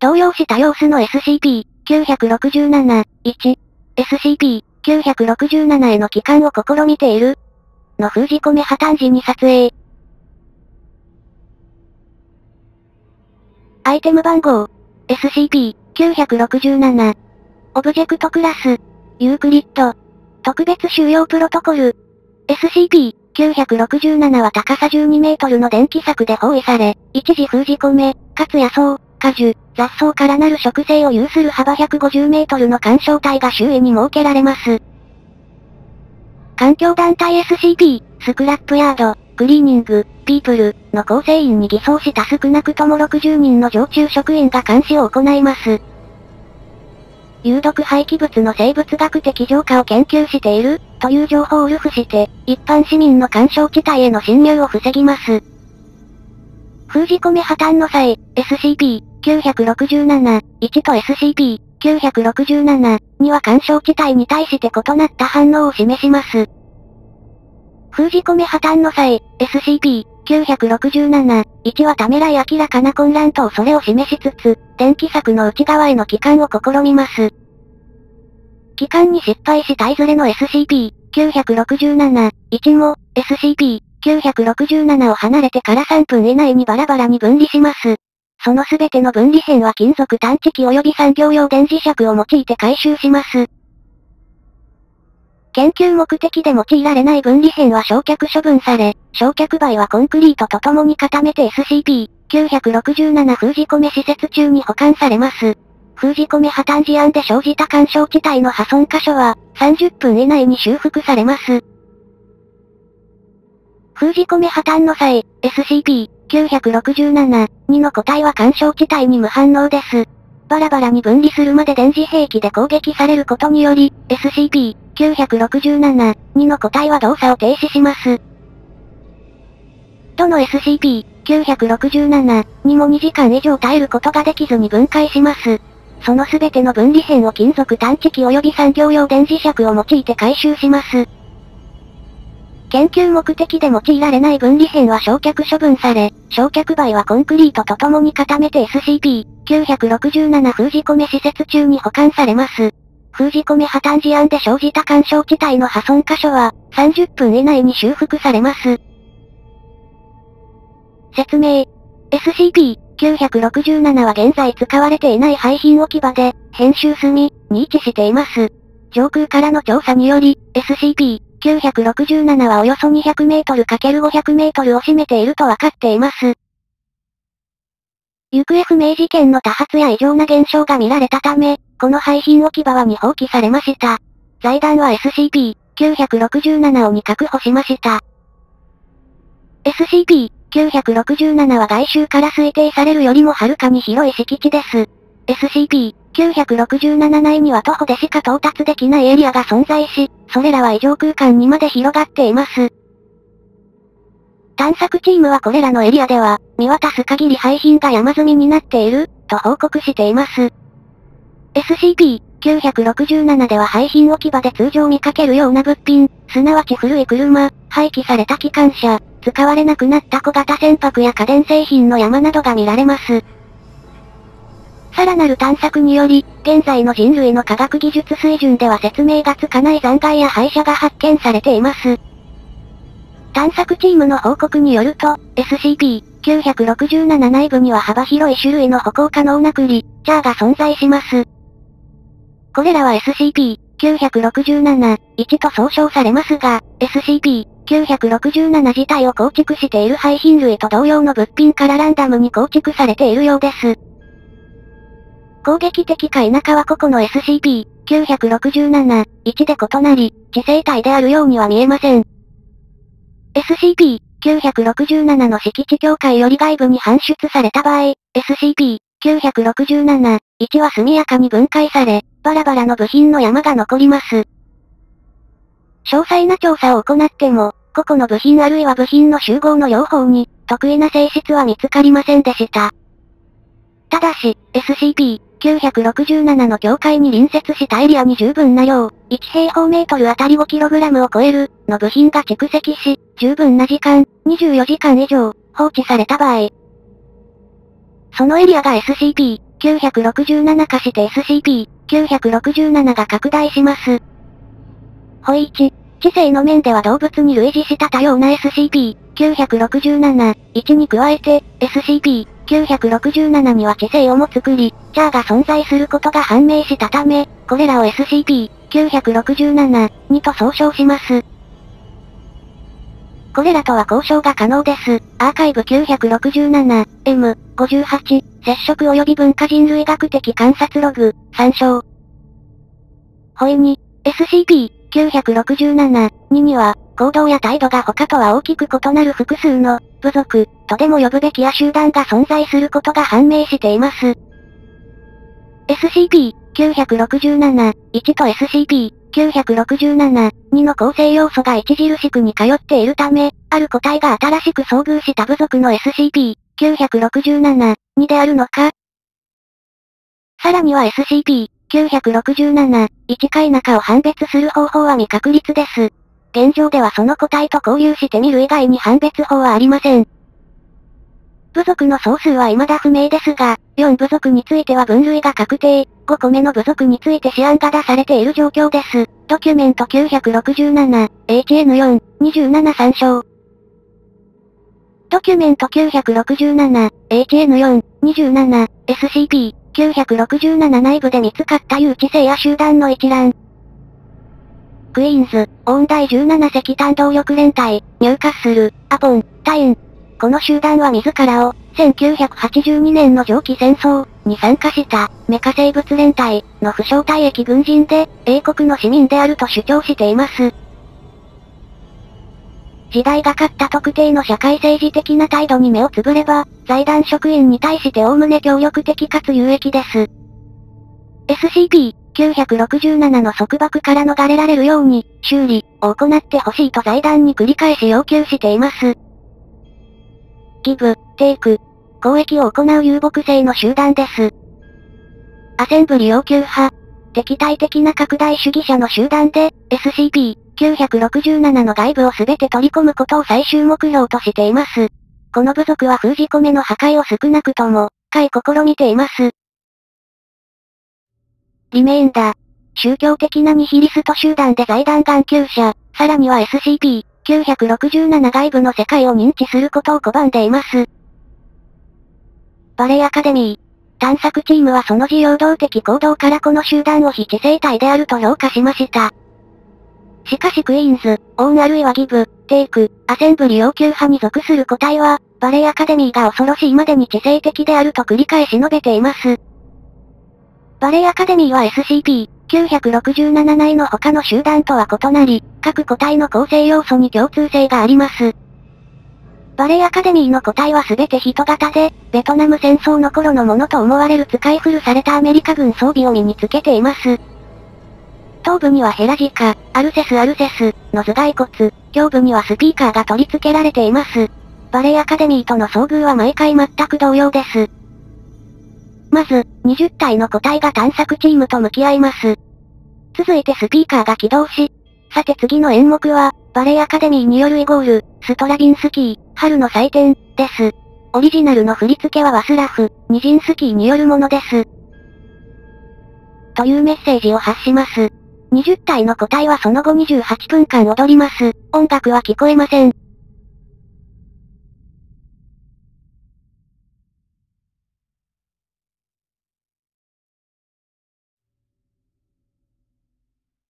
動揺した様子の SCP-967-1、SCP-967 への帰還を試みている。の封じ込め破綻時に撮影。アイテム番号、SCP-967。オブジェクトクラス、ユークリッド。特別収容プロトコル。SCP-967 は高さ12メートルの電気柵で包囲され、一時封じ込め、かつ野草、果樹、雑草からなる植生を有する幅150メートルの干渉帯が周囲に設けられます。環境団体 SCP、スクラップヤード、クリーニング、ピープルの構成員に偽装した少なくとも60人の常駐職員が監視を行います。有毒廃棄物の生物学的浄化を研究している、という情報をルフして、一般市民の干渉地帯への侵入を防ぎます。封じ込め破綻の際、SCP-967-1 と SCP-967 には干渉地帯に対して異なった反応を示します。封じ込め破綻の際、SCP-967-1 はためらい明らかな混乱と恐れを示しつつ、電気柵の内側への帰還を試みます。帰還に失敗したいずれの SCP-967-1 も、SCP 967を離れてから3分以内にバラバラに分離します。そのすべての分離片は金属探知機及び産業用電磁石を用いて回収します。研究目的で用いられない分離片は焼却処分され、焼却灰はコンクリートと共に固めて SCP-967 封じ込め施設中に保管されます。封じ込め破綻事案で生じた干渉地帯の破損箇所は、30分以内に修復されます。封じ込め破綻の際、SCP-967、2の個体は干渉地帯に無反応です。バラバラに分離するまで電磁兵器で攻撃されることにより、SCP-967、2の個体は動作を停止します。どの SCP-967 にも2時間以上耐えることができずに分解します。そのすべての分離片を金属探知機及び産業用電磁石を用いて回収します。研究目的で用いられない分離片は焼却処分され、焼却灰はコンクリートと共に固めて SCP-967 封じ込め施設中に保管されます。封じ込め破綻事案で生じた干渉地帯の破損箇所は、30分以内に修復されます。説明。SCP-967 は現在使われていない廃品置き場で、編集済み、に位置しています。上空からの調査により、SCP 967はおよそ200メートル ×500 メートルを占めているとわかっています。行方不明事件の多発や異常な現象が見られたため、この廃品置き場はに放棄されました。財団は SCP-967 をに確保しました。SCP-967 は外周から推定されるよりもはるかに広い敷地です。SCP 967内には徒歩でしか到達できないエリアが存在し、それらは異常空間にまで広がっています。探索チームはこれらのエリアでは、見渡す限り廃品が山積みになっている、と報告しています。SCP-967 では廃品置き場で通常見かけるような物品、すなわち古い車、廃棄された機関車、使われなくなった小型船舶や家電製品の山などが見られます。さらなる探索により、現在の人類の科学技術水準では説明がつかない残骸や廃車が発見されています。探索チームの報告によると、SCP-967 内部には幅広い種類の歩行可能なクリ、チャーが存在します。これらは SCP-967、1と総称されますが、SCP-967 自体を構築している廃品類と同様の物品からランダムに構築されているようです。攻撃的か否かは個々の SCP-967、1で異なり、地生体であるようには見えません。SCP-967 の敷地境界より外部に搬出された場合、SCP-967、1は速やかに分解され、バラバラの部品の山が残ります。詳細な調査を行っても、個々の部品あるいは部品の集合の両方に、得意な性質は見つかりませんでした。ただし、SCP 967の境界に隣接したエリアに十分な量、1平方メートルあたり 5kg を超える、の部品が蓄積し、十分な時間、24時間以上、放置された場合、そのエリアが SCP-967 化して SCP-967 が拡大します。ホイ1、知性の面では動物に類似した多様な SCP-967、1に加えて、SCP SCP-967 には知性を持つクリ、チャーが存在することが判明したため、これらを SCP-967、2と総称します。これらとは交渉が可能です。アーカイブ967、M、58、接触及び文化人類学的観察ログ、参照。ホイに、SCP-967、2には、行動や態度が他とは大きく異なる複数の、部族、とでも呼ぶべきや集団が存在することが判明しています。SCP-967、1と SCP、967、2の構成要素が著しく似通っているため、ある個体が新しく遭遇した部族の SCP、967、2であるのか？さらには SCP、967、1回中を判別する方法は未確立です。現状ではその個体と交流してみる以外に判別法はありません。部族の総数は未だ不明ですが、4部族については分類が確定、5個目の部族について試案が出されている状況です。ドキュメント967、HN4、27参照。ドキュメント967、HN4、27、SCP、967内部で見つかった有知性や集団の一覧。クイーンズ、オーン第17石炭動力連隊、ニューカッスル、アポン、タイン。この集団は自らを、1982年の蒸気戦争に参加したメカ生物連隊の不詳退役軍人で、英国の市民であると主張しています。時代が勝った特定の社会政治的な態度に目をつぶれば、財団職員に対して概ね協力的かつ有益です。SCP 967の束縛から逃れられるように、修理を行ってほしいと財団に繰り返し要求しています。ギブ、テイク、交易を行う遊牧性の集団です。アセンブリ要求派、敵対的な拡大主義者の集団で、SCP-967 の外部をすべて取り込むことを最終目標としています。この部族は封じ込めの破壊を少なくとも、回試みています。リメインダー。宗教的なニヒリスト集団で財団眼球者、さらには SCP-967 外部の世界を認知することを拒んでいます。バレエアカデミー。探索チームはその自由動的行動からこの集団を非知性体であると評価しました。しかしクイーンズ、オーンあるいはギブ、テイク、アセンブリ要求派に属する個体は、バレエアカデミーが恐ろしいまでに知性的であると繰り返し述べています。バレエアカデミーは SCP-967 内の他の集団とは異なり、各個体の構成要素に共通性があります。バレエアカデミーの個体は全て人型で、ベトナム戦争の頃のものと思われる使い古されたアメリカ軍装備を身につけています。頭部にはヘラジカ、アルセスアルセス、の頭蓋骨、胸部にはスピーカーが取り付けられています。バレエアカデミーとの遭遇は毎回全く同様です。まず、20体の個体が探索チームと向き合います。続いてスピーカーが起動し、さて次の演目は、バレエアカデミーによるイゴール、ストラビンスキー、春の祭典、です。オリジナルの振り付けはワスラフ、ニジンスキーによるものです。というメッセージを発します。20体の個体はその後28分間踊ります。音楽は聞こえません。